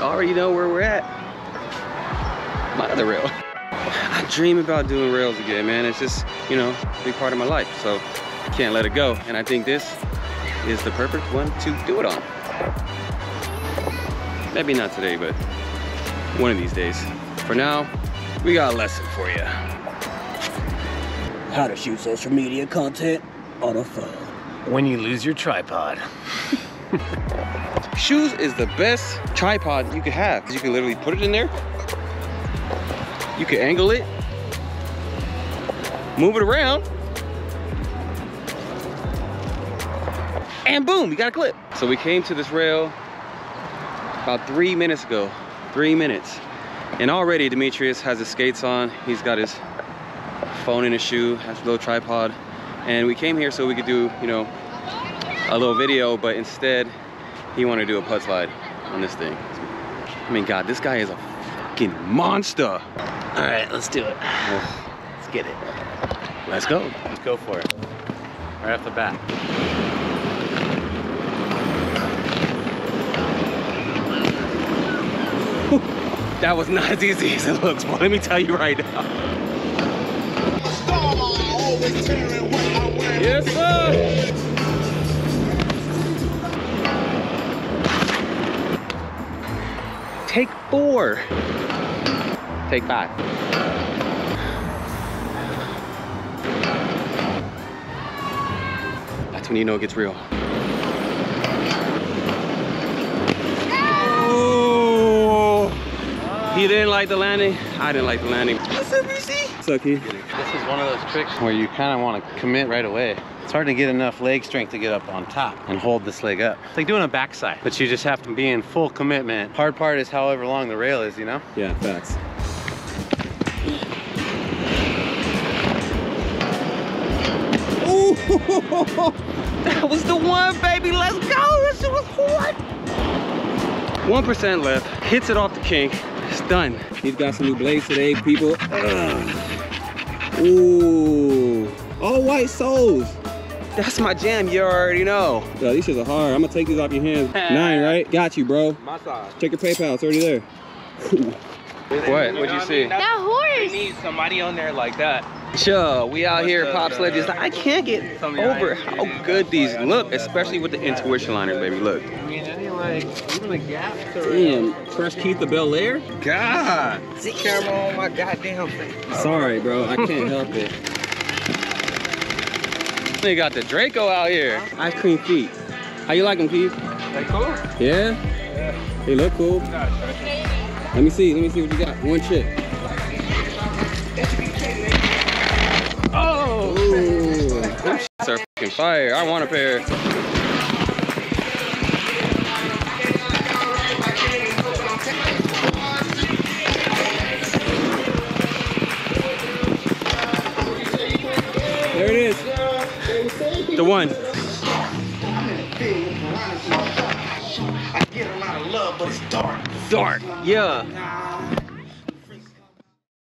already know where we're at. My other rail. I dream about doing rails again, man. It's just, you know, a big part of my life. So can't let it go. And I think this is the perfect one to do it on. Maybe not today, but one of these days. For now, we got a lesson for you. How to shoot social media content on a phone. When you lose your tripod. Shoes is the best tripod you could have. You can literally put it in there. You can angle it, move it around, and boom, you got a clip. So we came to this rail about three minutes ago, three minutes. And already Demetrios has his skates on. He's got his phone in his shoe, has a little tripod. And we came here so we could do, you know, a little video, but instead he wanted to do a Pud slide on this thing. I mean, God, this guy is a fucking monster. All right, let's do it. Let's get it. Let's go. Let's go for it. Right off the bat. That was not as easy as it looks, but let me tell you right now. Yes, sir. Take four. Take five. That's when you know it gets real. He didn't like the landing. I didn't like the landing. What's up, BC? Sucky. This is one of those tricks where you kind of want to commit right away. It's hard to get enough leg strength to get up on top and hold this leg up. It's like doing a backside, but you just have to be in full commitment. Hard part is however long the rail is, you know? Yeah, facts. Ooh, that was the one, baby. Let's go. This shit was hard. 1% left. Hits it off the kink. It's done. He's got some new blades today, people. Ugh. Ooh. All white soles. That's my jam, you already know. Yeah, these shits are hard. I'm gonna take these off your hands. Nine, right? Got you, bro. Massage. Check your PayPal, it's already there. What? What'd you see? That That horse. They need somebody on there like that. Sure, we out here, What's pop up, sledges. uh, I can't get over how good these look, especially with the intuition liners, baby. Look. I mean, any like, even the gaps are. Damn, Fresh Keith the Bel Air? God. Camera on my goddamn face. Sorry, bro, I can't help it. They got the Draco out here. Ice cream feet. How you like them, Keith? They cool? Yeah? They look cool. Nah, stretch it. Let me see, let me see what you got. One chip. Fire. I want a pair. There it is. The one. I get a lot of love, but it's dark. Dark. Yeah.